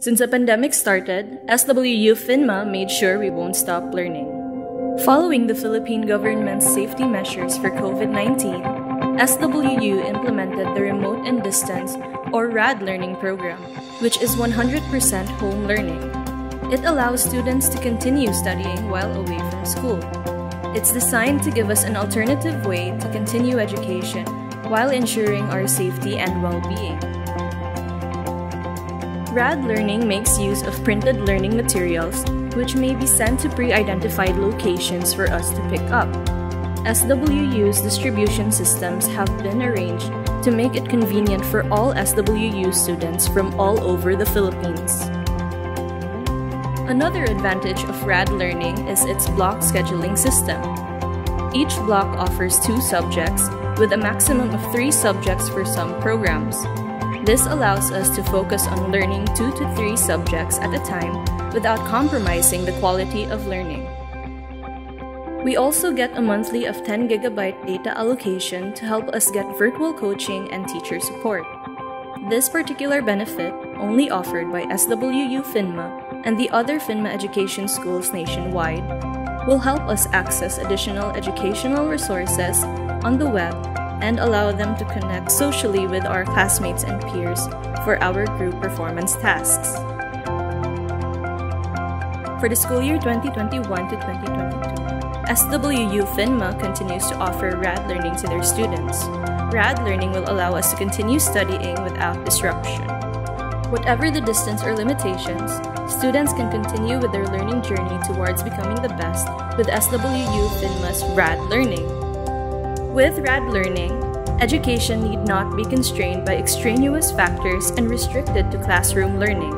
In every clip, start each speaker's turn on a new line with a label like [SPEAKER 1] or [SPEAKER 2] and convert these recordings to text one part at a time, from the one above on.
[SPEAKER 1] Since the pandemic started, SWU PHINMA made sure we won't stop learning. Following the Philippine government's safety measures for COVID 19, SWU implemented the Remote and Distance or RAD learning program, which is 100% home learning. It allows students to continue studying while away from school. It's designed to give us an alternative way to continue education while ensuring our safety and well being. RAD Learning makes use of printed learning materials, which may be sent to pre identified locations for us to pick up. SWU's distribution systems have been arranged to make it convenient for all SWU students from all over the Philippines. Another advantage of RAD Learning is its block scheduling system. Each block offers two subjects, with a maximum of three subjects for some programs. This allows us to focus on learning two to three subjects at a time without compromising the quality of learning. We also get a monthly of 10 gigabyte data allocation to help us get virtual coaching and teacher support. This particular benefit, only offered by SWU PHINMA, and the other PHINMA education schools nationwide will help us access additional educational resources on the web and allow them to connect socially with our classmates and peers for our group performance tasks. For the school year 2021 to 2022, SWU PHINMA continues to offer RAD learning to their students. RAD learning will allow us to continue studying without disruption. Whatever the distance or limitations, students can continue with their learning journey towards becoming the best with SWU PHINMA's RAD Learning. With RAD Learning, education need not be constrained by extraneous factors and restricted to classroom learning.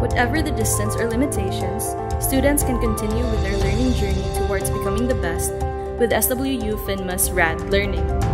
[SPEAKER 1] Whatever the distance or limitations, students can continue with their learning journey towards becoming the best with SWU PHINMA's RAD Learning.